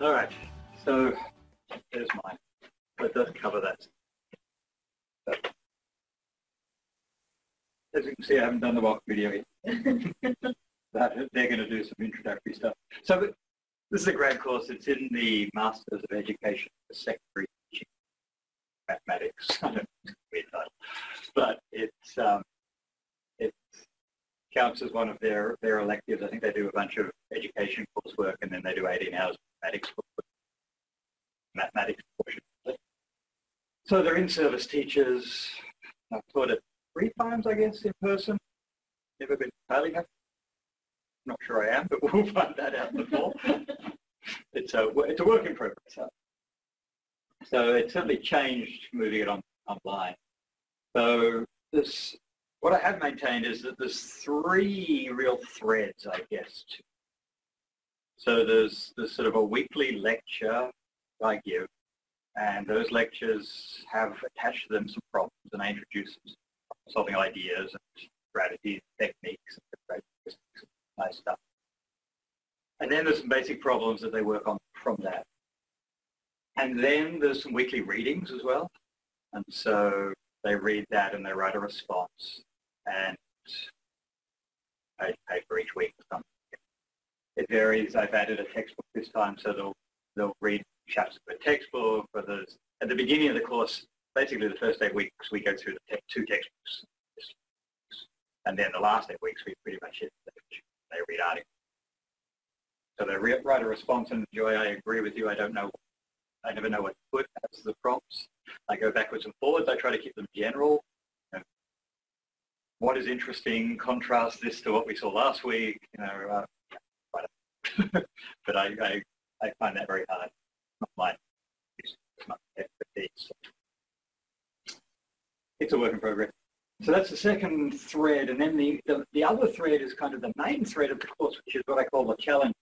All right, so there's mine. It does cover that. So, as you can see, I haven't done the walk video yet. but they're going to do some introductory stuff. So this is a grad course. It's in the Masters of Education for Secondary Teaching Mathematics. I don't weird title. But it's um, it counts as one of their their electives. I think they do a bunch of education coursework and then they do 18 hours mathematics mathematics portion. So they're in-service teachers. I've taught it three times, I guess, in person. Never been failing it. Not sure I am, but we'll find that out before. it's a it's a work in progress. Huh? So it's certainly changed moving it on online. So this what I have maintained is that there's three real threads, I guess. So there's there's sort of a weekly lecture I give, and those lectures have attached to them some problems, and I introduce solving ideas and strategies, techniques, and nice stuff. And then there's some basic problems that they work on from that. And then there's some weekly readings as well. And so they read that and they write a response and page paper each week or something. It varies. I've added a textbook this time, so they'll they'll read chapters of a textbook. There's at the beginning of the course, basically the first eight weeks we go through the te- two textbooks, and then the last eight weeks we pretty much hit the, they read articles. So they write a response, and Joy, I agree with you. I don't know. I never know what to put as the prompts. I go backwards and forwards. I try to keep them general. You know, what is interesting? Contrast this to what we saw last week. You know, uh, but I, I, I find that very hard. Not my, not expertise. It's a work in progress. So that's the second thread, and then the, the, the other thread is kind of the main thread of the course, which is what I call the challenge.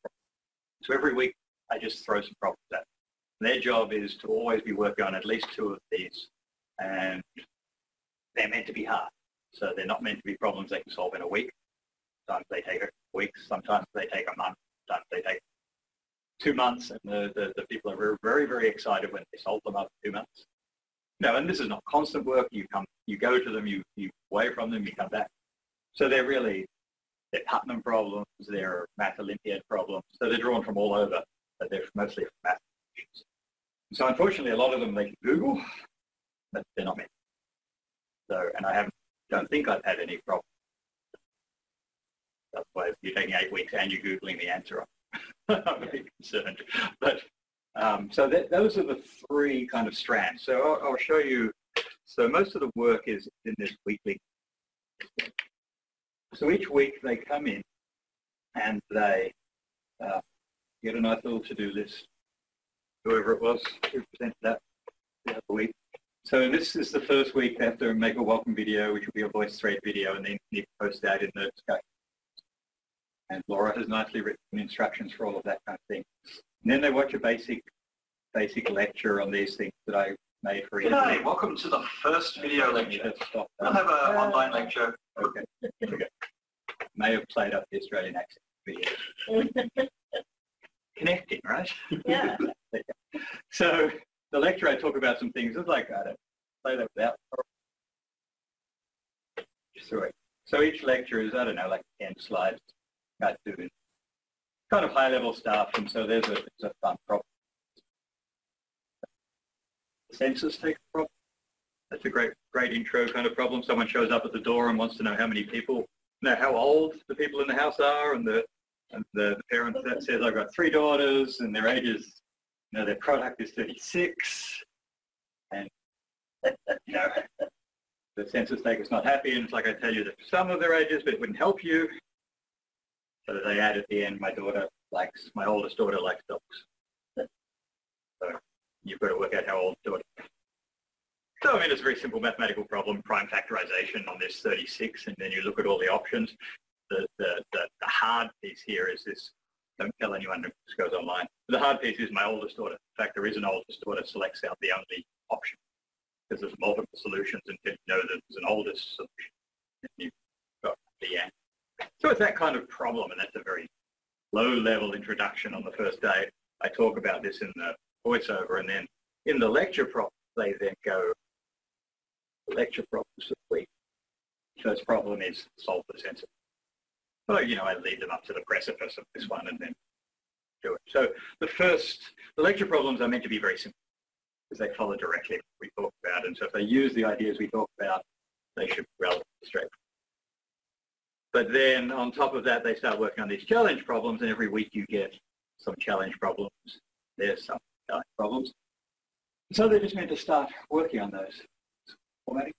So every week I just throw some problems at them. Their job is to always be working on at least two of these, and they're meant to be hard. So they're not meant to be problems they can solve in a week. Sometimes they take weeks, sometimes they take a month, sometimes they take two months, and the, the, the people are very, very excited when they solve them after two months. No, and this is not constant work. You come, you go to them, you, you away from them, you come back. So they're really, they're Putnam problems, they're Math Olympiad problems. So they're drawn from all over, but they're mostly from math So unfortunately, a lot of them they can Google, but they're not meant. So, and I haven't, don't think I've had any problems. Why you're taking eight weeks and you're Googling the answer. I'm bit concerned. But um, so that, those are the three kind of strands. So I'll, I'll, show you. So most of the work is in this weekly. So each week they come in and they uh, get a nice little to-do list. Whoever it was who presented that the other week. So this is the first week they have to make a welcome video, which will be a VoiceThread video, and then you post that in the Skype. And Laura has nicely written instructions for all of that kind of thing. And then they watch a basic basic lecture on these things that I made for you. G'day, welcome to the first video lecture. We'll have an online lecture. Okay. okay. May have played up the Australian accent video. Connecting, right? Yeah. so the lecture I talk about some things. It's like I don't play that without. Sorry. So each lecture is I don't know like ten slides. Got to kind of high level stuff, and so there's a, there's a fun problem. The census takes a problem. That's a great, great intro kind of problem. Someone shows up at the door and wants to know how many people, know how old the people in the house are, and the and the, the parent that says I've got three daughters and their ages, you know, their product is 36, and you know, the census taker's not happy, and it's like I tell you that some of their ages, but it wouldn't help you. So they add at the end, my daughter likes, my oldest daughter likes dogs. So you've got to work out how old daughter so I mean, it's a very simple mathematical problem, prime factorization on this 36, and then you look at all the options. The, the, the, the hard piece here is this, don't tell anyone this goes online. The hard piece is my oldest daughter. In fact, there is an oldest daughter selects out the only option because there's multiple solutions until you know that there's an oldest solution. And you've got the answer. So it's that kind of problem, and that's a very low-level introduction on the first day. I talk about this in the voiceover, and then in the lecture problems, they then go lecture problems of the week. First problem is solve the sensor. Well, you know, I lead them up to the precipice of this one and then do it. So the first, the lecture problems are meant to be very simple because they follow directly what we talk about. And so if they use the ideas we talk about, they should be relatively straightforward. But then on top of that, they start working on these challenge problems, and every week you get some challenge problems. There's some challenge problems. So they're just meant to start working on those formatting.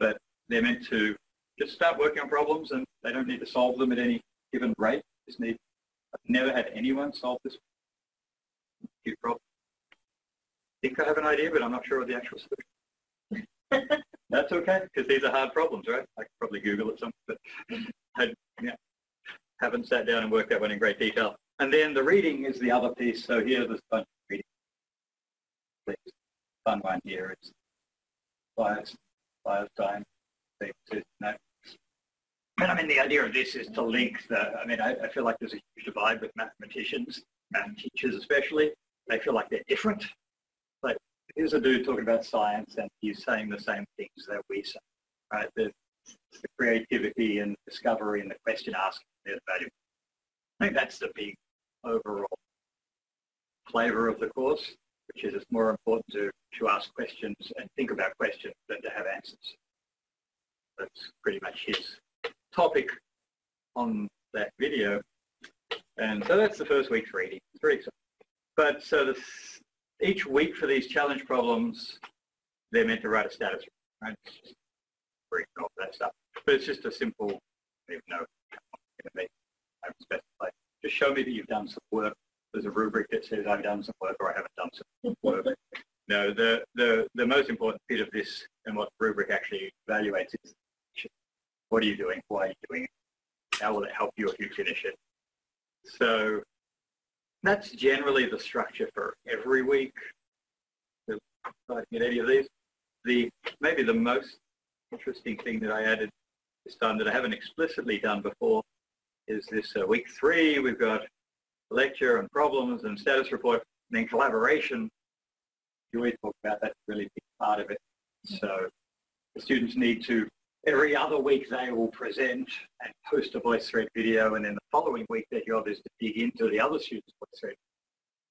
But they're meant to just start working on problems, and they don't need to solve them at any given rate. Just need. I've never had anyone solve this problem. I think I have an idea, but I'm not sure of the actual solution. That's okay, because these are hard problems, right? I could probably Google it some, but I yeah, haven't sat down and worked that one in great detail. And then the reading is the other piece. So here, there's a bunch of reading. The fun one here is bias, bias time. And I mean, the idea of this is to link the, I mean, I, I feel like there's a huge divide with mathematicians, math teachers especially. They feel like they're different here's a dude talking about science and he's saying the same things that we say, right? The, the creativity and discovery and the question asking is valuable. I think that's the big overall flavor of the course, which is it's more important to, to ask questions and think about questions than to have answers. That's pretty much his topic on that video. And so that's the first week's reading. It's very exciting. But so the each week for these challenge problems, they're meant to write a status, report. right? Off that stuff. But it's just a simple, you know, I. Just show me that you've done some work. There's a rubric that says I've done some work or I haven't done some work. no, the, the, the most important bit of this and what the rubric actually evaluates is what are you doing? Why are you doing it? How will it help you if you finish it? So that's generally the structure for every week. If I get any of these. The maybe the most interesting thing that I added this time that I haven't explicitly done before is this uh, week three. We've got lecture and problems and status report, and then collaboration. You always talk about that really big part of it. So the students need to every other week they will present and post a VoiceThread video and then the following week their job is to dig into the other students' VoiceThread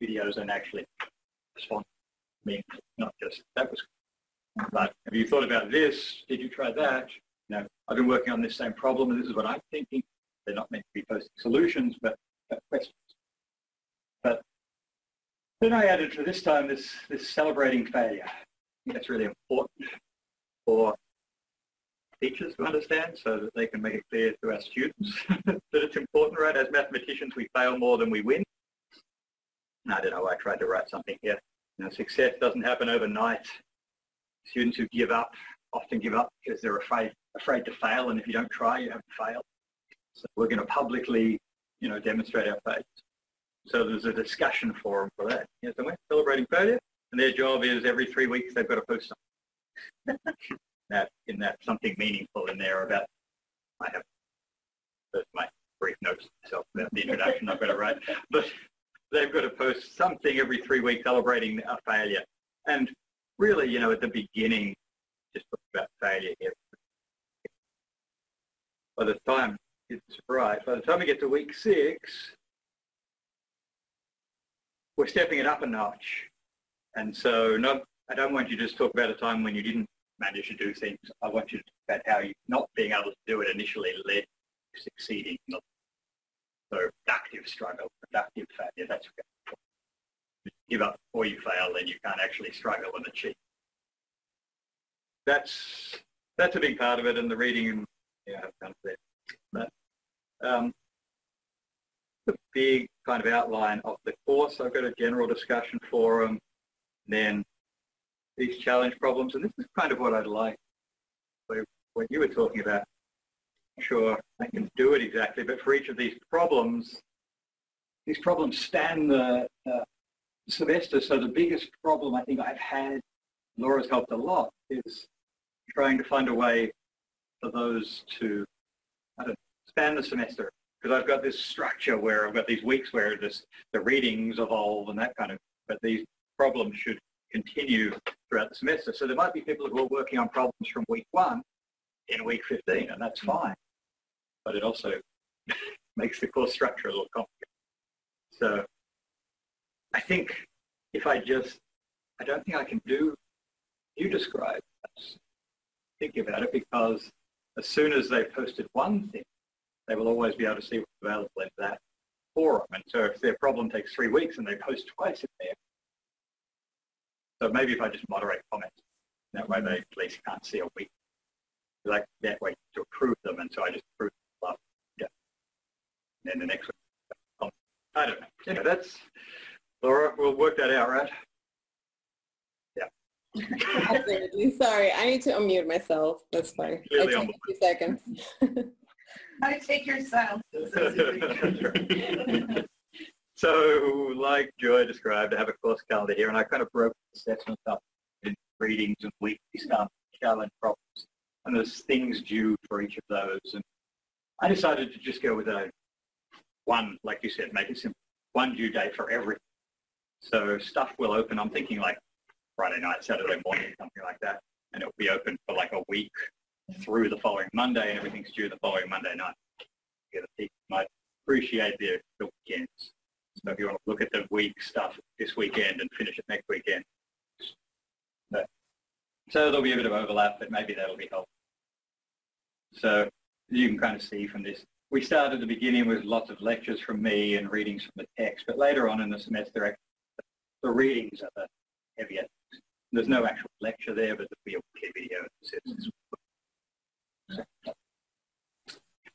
videos and actually respond to me, not just that was but have you thought about this? Did you try that? You know, I've been working on this same problem and this is what I'm thinking. They're not meant to be posting solutions, but, but questions. But then I added to this time this, this celebrating failure. I think that's really important teachers to understand so that they can make it clear to our students that it's important, right? As mathematicians, we fail more than we win. I don't know, I tried to write something here. You know, success doesn't happen overnight. Students who give up often give up because they're afraid, afraid to fail, and if you don't try, you haven't failed. So we're going to publicly, you know, demonstrate our faith. So there's a discussion forum for that. Yeah, so we're celebrating failure, and their job is every three weeks they've got to post something. that in that something meaningful in there about I have my brief notes myself about the introduction I've got to write. But they've got to post something every three weeks celebrating a failure. And really, you know, at the beginning, just about failure here. By the time it's right, by the time we get to week six, we're stepping it up a notch. And so not, I don't want you to just talk about a time when you didn't manage to do things. I want you to talk about how you not being able to do it initially led to succeeding. So productive struggle, productive failure, that's okay. Give up before you fail, then you can't actually struggle and achieve. That's that's a big part of it, and the reading and yeah, I've done that. But um, the big kind of outline of the course. I've got a general discussion forum, then these challenge problems. And this is kind of what I'd like, what you were talking about. Sure, I can do it exactly, but for each of these problems, these problems span the uh, semester. So the biggest problem I think I've had, Laura's helped a lot, is trying to find a way for those to I don't know, span the semester, because I've got this structure where I've got these weeks where this, the readings evolve and that kind of, but these problems should continue throughout the semester. So there might be people who are working on problems from week one in week 15, and that's mm. fine. But it also makes the course structure a little complicated. So I think if I just, I don't think I can do, you describe, think about it because as soon as they've posted one thing, they will always be able to see what's available in that forum. And so if their problem takes three weeks and they post twice in there, so maybe if I just moderate comments, that way they at least can't see a week. Like that way to approve them, and so I just approve them. Yeah. And then the next one, oh, I don't know. Yeah, know, that's Laura. We'll work that out, right? Yeah. Absolutely. Sorry, I need to unmute myself. That's fine. Clearly I take a few seconds. I take your sound. so, like Joy described, I have a course calendar here, and I kind of broke the assessment up in readings and weekly stuff, challenge problems, and there's things due for each of those. And I decided to just go with a one, like you said, make it simple, one due date for everything. So stuff will open. I'm thinking like Friday night, Saturday morning, something like that, and it'll be open for like a week through the following Monday, and everything's due the following Monday night. Yeah, people might appreciate the weekends. So if you want to look at the week stuff this weekend and finish it next weekend. But, so there'll be a bit of overlap, but maybe that'll be helpful. So you can kind of see from this. We started at the beginning with lots of lectures from me and readings from the text, but later on in the semester, the readings are the heavier. There's no actual lecture there, but there'll be a video.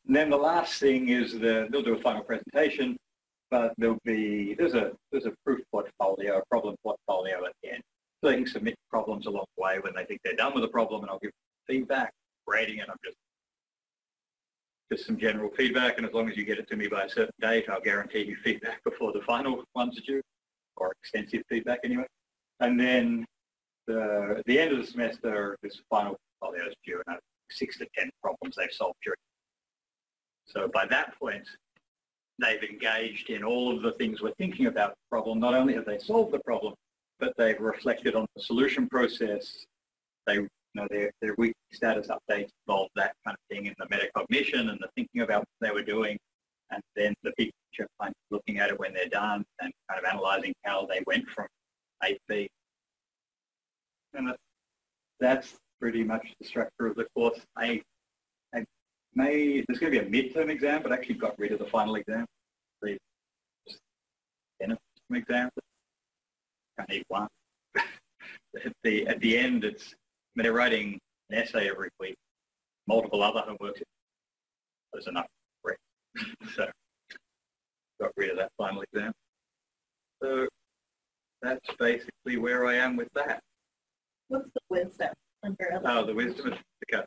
And then the last thing is the, they'll do a final presentation, but there'll be, there's a, there's a proof portfolio, a problem portfolio at the end. So they can submit problems along the way when they think they're done with the problem and I'll give feedback, rating and I'm just, just some general feedback. And as long as you get it to me by a certain date, I'll guarantee you feedback before the final ones are due or extensive feedback anyway. And then the, the end of the semester, this final portfolio is due and six to 10 problems they've solved during. So by that point, they've engaged in all of the things we're thinking about the problem. Not only have they solved the problem, but they've reflected on the solution process. They, you know, their, their weekly status updates involved that kind of thing in the metacognition and the thinking about what they were doing. And then the big picture kind of looking at it when they're done and kind of analyzing how they went from A to B. And that's pretty much the structure of the course. I, I may, there's going to be a midterm exam, but actually got rid of the final exam. The exam. I need one. at the at the end, it's I mean, they're writing an essay every week, multiple other homeworks. There's enough for it. so got rid of that final exam. So that's basically where I am with that. What's the wisdom under? Oh, the wisdom of the cut.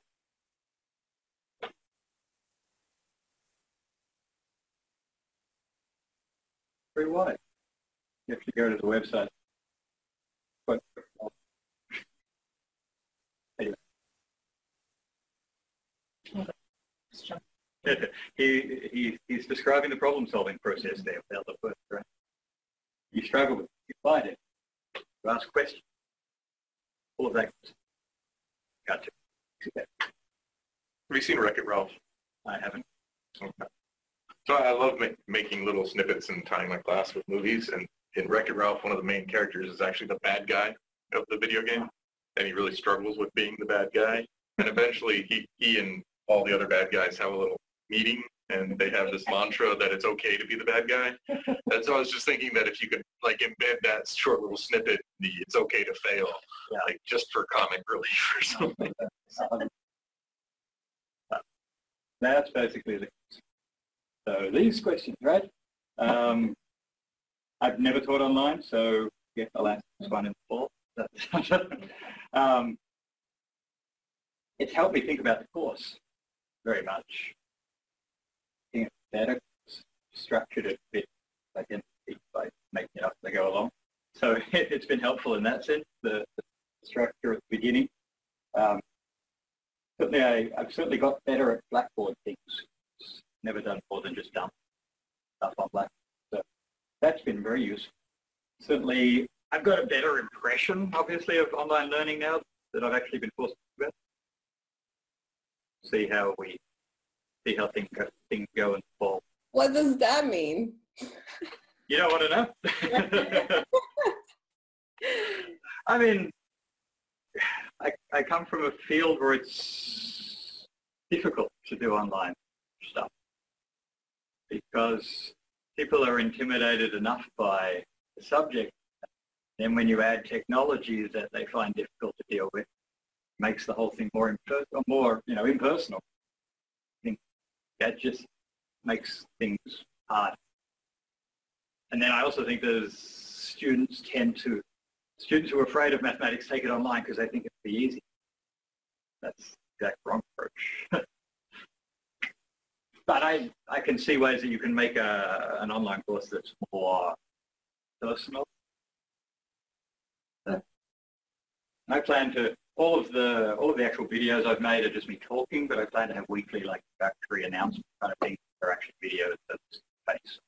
Very wide. You have to go to the website. But, anyway. he, he, he's describing the problem-solving process there without the first right? You struggle with it, you find it, you ask questions, all of that. Gotcha. Have you seen Wreck-It Ralph? I haven't. Okay. So I love ma- making little snippets and tying my class with movies. And in Wreck-It Ralph, one of the main characters is actually the bad guy of the video game, and he really struggles with being the bad guy. And eventually, he he and all the other bad guys have a little meeting, and they have this mantra that it's okay to be the bad guy. And so I was just thinking that if you could like embed that short little snippet, the it's okay to fail, Yeah. like just for comic relief or something. Um, That's basically the so these questions, right? Um, I've never taught online, so yeah, I'll ask this one in full. um, it's helped me think about the course very much. Think it's better, structured it a bit in by making it up as they go along. So it, has been helpful in that sense, the, the structure at the beginning. Um, certainly I, I've certainly got better at Blackboard things. Never done more than just dump stuff online. So that's been very useful. Certainly, I've got a better impression, obviously, of online learning now that I've actually been forced to do it. See how we, see how things go, things go the fall. What does that mean? You don't want to know? I mean, I, I come from a field where it's difficult to do online because people are intimidated enough by the subject. Then when you add technology that they find difficult to deal with, makes the whole thing more imper- more you know impersonal. I think that just makes things hard. And then I also think there's students tend to students who are afraid of mathematics take it online because they think it'll be easy. That's the exact wrong approach. but I, I can see ways that you can make a, an online course that's more personal. I plan to all of the all of the actual videos I've made are just me talking, but I plan to have weekly like factory announcement kind of things that are actually videos that's face.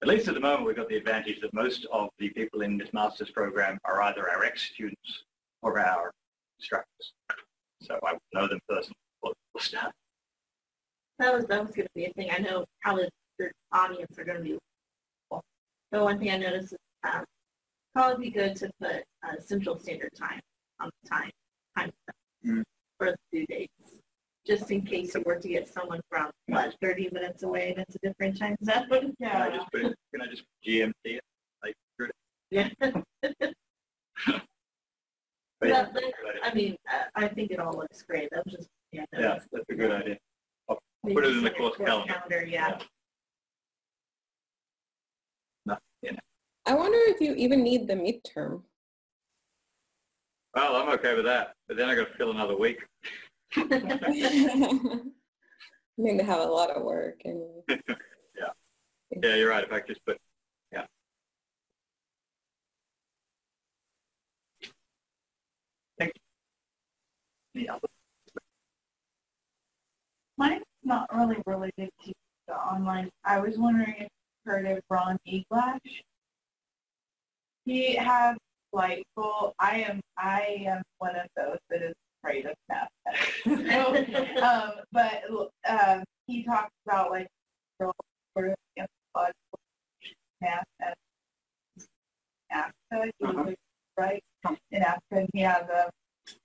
At least at the moment, we've got the advantage that most of the people in this master's program are either our ex-students or our instructors. So I know them personally before start. That was, that was gonna be a thing. I know probably your audience are gonna be. The one thing I noticed is, um, probably be good to put, uh, central standard time on the time, time Mm. for the due dates. Just in case you were to get someone from, what, thirty minutes away and it's a different time zone? Yeah. Can I just put, can I just GMT it? Like, good. Yeah. But That- that- I mean, I, I think it all looks great. That was just, yeah. that yeah, was- that's a good idea. I'll put it in the just course calendar. Yeah. No, you know. I wonder if you even need the midterm. Well, I'm okay with that, but then I got to fill another week. I think they have a lot of work and Yeah, Yeah, you're right. If I just put, yeah. Thank you. Any other? Mine's not really related to the online. I was wondering if you heard of Ron Eglash. He has like full. I am. I am one of those that is afraid of math. so, um, but um, he talks about like real sort of anthropological math and Africa, he Uh-huh. was, right? In Africa, he has a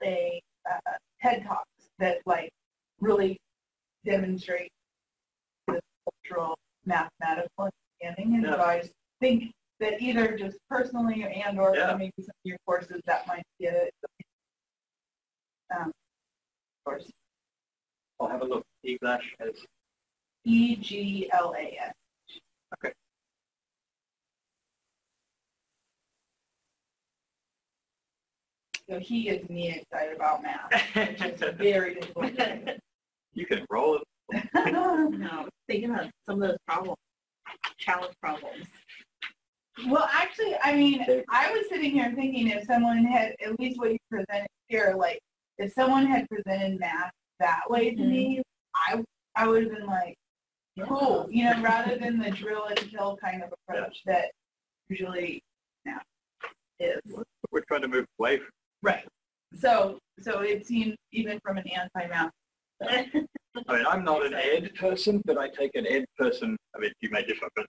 a uh, TED talks that like really demonstrate the cultural mathematical understanding. And so I think that either just personally and or Yeah. maybe some of your courses that might be a um, course. I'll have a look. Eglash has, E G L A S. Okay. So he gets me excited about math, which is very difficult. You can roll it. No, thinking of some of those problems, challenge problems. Well, actually, I mean, I was sitting here thinking if someone had, at least what you presented here, like, if someone had presented math that way to me, mm-hmm. I, I would have been like, cool, you know, rather than the drill and kill kind of approach that usually math is. We're trying to move away from Right. So, so it seemed even from an anti-math. I mean, I'm not an ed person, but I take an ed person. I mean, you may differ, but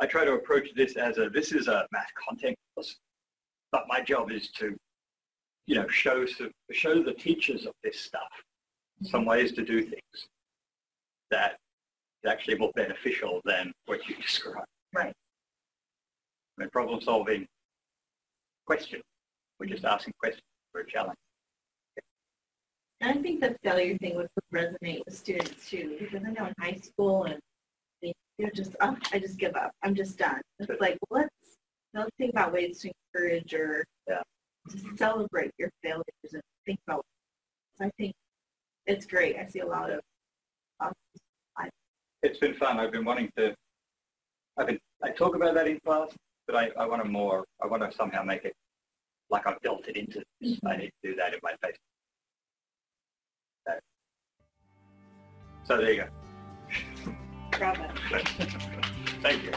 I try to approach this as a this is a math content course. But my job is to, you know, show some, show the teachers of this stuff some ways to do things that is actually more beneficial than what you described. Right. I mean, problem solving question. We're just asking questions for a challenge. And I think the failure thing would resonate with students too, because I know in high school and they- they're just, oh, I just give up. I'm just done. It's like, let's, let's think about ways to encourage or Yeah. to celebrate your failures and think about. So I think it's great. I see a lot of, um, it's been fun. I've been wanting to. I've been. I talk about that in class, but I, I want to more. I want to somehow make it like I've built it into. This. I need to do that in my face. So, there you go. problem. Thank you.